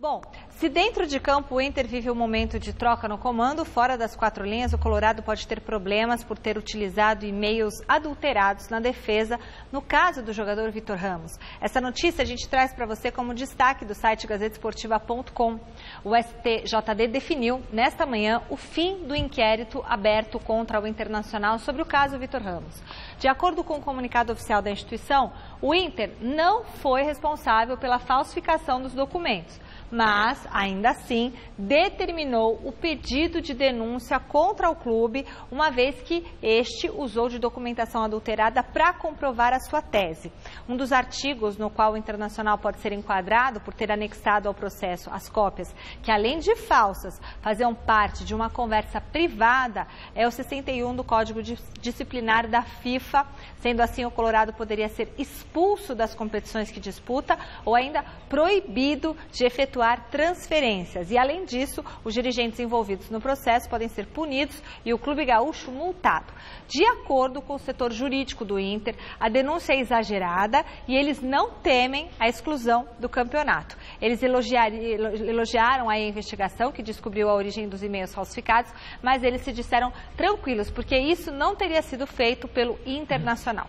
Bom, se dentro de campo o Inter vive um momento de troca no comando, fora das quatro linhas, o Colorado pode ter problemas por ter utilizado e-mails adulterados na defesa, no caso do jogador Vitor Ramos. Essa notícia a gente traz para você como destaque do site gazetesportiva.com. O STJD definiu, nesta manhã, o fim do inquérito aberto contra o Internacional sobre o caso Vitor Ramos. De acordo com o comunicado oficial da instituição, o Inter não foi responsável pela falsificação dos documentos mas, ainda assim, determinou o pedido de denúncia contra o clube, uma vez que este usou de documentação adulterada para comprovar a sua tese. Um dos artigos no qual o Internacional pode ser enquadrado por ter anexado ao processo as cópias, que além de falsas, faziam parte de uma conversa privada, é o 61 do Código Disciplinar da FIFA. Sendo assim, o Colorado poderia ser expulso das competições que disputa ou ainda proibido de efetuar efetuar transferências. E, além disso, os dirigentes envolvidos no processo podem ser punidos e o Clube Gaúcho multado. De acordo com o setor jurídico do Inter, a denúncia é exagerada e eles não temem a exclusão do campeonato. Eles elogiaram a investigação que descobriu a origem dos e-mails falsificados, mas eles se disseram tranquilos, porque isso não teria sido feito pelo Internacional.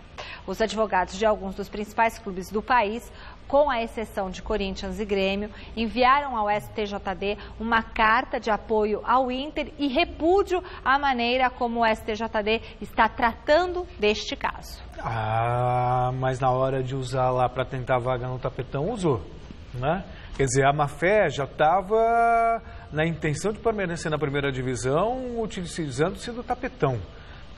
Os advogados de alguns dos principais clubes do país com a exceção de Corinthians e Grêmio, enviaram ao STJD uma carta de apoio ao Inter e repúdio à maneira como o STJD está tratando deste caso. Ah, mas na hora de usar lá para tentar vaga no tapetão, usou, né? Quer dizer, a Mafé já estava na intenção de permanecer na primeira divisão, utilizando-se do tapetão.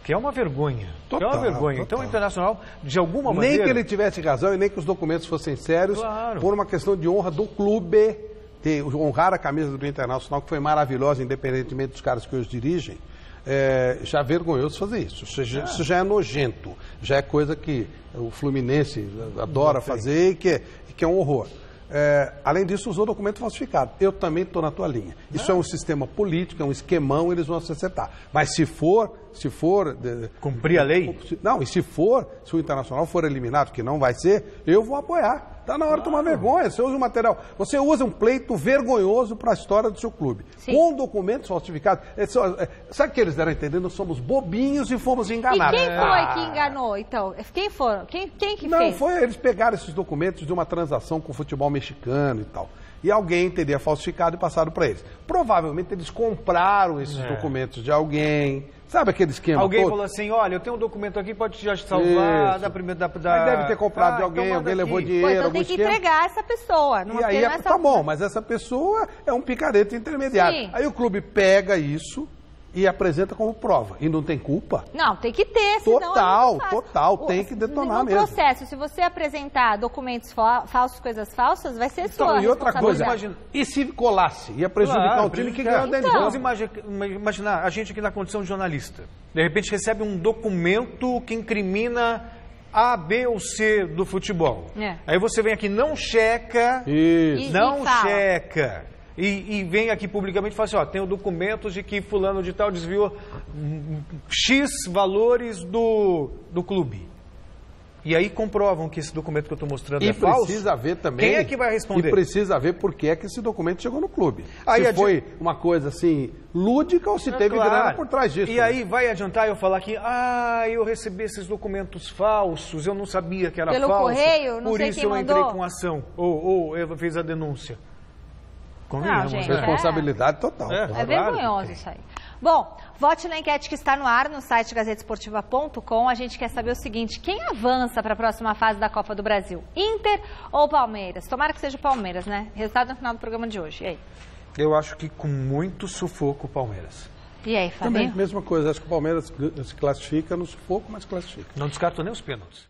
Que é uma vergonha. Total, é uma vergonha. Total. Então o Internacional, de alguma nem maneira... Nem que ele tivesse razão e nem que os documentos fossem sérios, claro. por uma questão de honra do clube, de honrar a camisa do Internacional, que foi maravilhosa, independentemente dos caras que hoje dirigem, é, já é vergonhoso fazer isso. Isso já, é. isso já, é nojento. Já é coisa que o Fluminense adora fazer e que, é, que é um horror. É, além disso, usou documento falsificado. Eu também estou na tua linha. Isso é um sistema político, é um esquemão, eles vão se acertar. Mas se for, se for... De, Cumprir a lei? Não, e se for, se o Internacional for eliminado, que não vai ser, eu vou apoiar. Está na hora de tomar vergonha. Você usa um material. Você usa um pleito vergonhoso para a história do seu clube. Sim. Com documentos falsificados. É, é, sabe o que eles deram a entender? Nós somos bobinhos e fomos enganados. E quem foi ah. que enganou, então? Quem foram? Quem, quem que Não, fez? Não, foi. Eles pegaram esses documentos de uma transação com o futebol mexicano e tal e alguém teria falsificado e passado para eles. Provavelmente eles compraram esses é. documentos de alguém. Sabe aquele esquema Alguém todo? falou assim, olha, eu tenho um documento aqui, pode te salvar da primeira... Da, da... Mas deve ter comprado ah, de alguém, então alguém levou dinheiro, Pô, então tem que esquema. entregar essa pessoa. Não e aí, é, tá bom, mas essa pessoa é um picareta intermediário. Sim. Aí o clube pega isso, e apresenta como prova. E não tem culpa? Não, tem que ter, senão Total, total, tem que detonar no mesmo. No processo, se você apresentar documentos falsos, coisas falsas, vai ser então, sua E outra coisa, imagina, e se colasse? Ia prejudicar claro, o time que ganhou então, Vamos imaginar, a gente aqui na condição de jornalista, de repente recebe um documento que incrimina a, B ou C do futebol. É. Aí você vem aqui, não checa, Isso. não e checa e, e, vem aqui publicamente e fala assim, ó, tenho documentos de que fulano de tal desviou X valores do, do clube. E aí comprovam que esse documento que eu estou mostrando e é falso. E precisa ver também. Quem é que vai responder? E precisa ver por que é que esse documento chegou no clube. Aí se foi uma coisa assim lúdica ou se é teve claro. grana por trás disso. E né? aí vai adiantar eu falar que, ah, eu recebi esses documentos falsos, eu não sabia que era Pelo falso. Pelo correio, não por sei isso quem eu mandou. entrei com ação ou, ou eu fiz a denúncia. Não, gente, Responsabilidade é... total. É, é vergonhoso isso aí. Bom, vote na enquete que está no ar no site gazetesportiva.com. A gente quer saber o seguinte: quem avança para a próxima fase da Copa do Brasil? Inter ou Palmeiras? Tomara que seja o Palmeiras, né? Resultado no final do programa de hoje. E aí? Eu acho que com muito sufoco o Palmeiras. E aí, Fabinho? Também, mesma coisa. Acho que o Palmeiras se classifica no sufoco, mas classifica. Não descarto nem os pênaltis.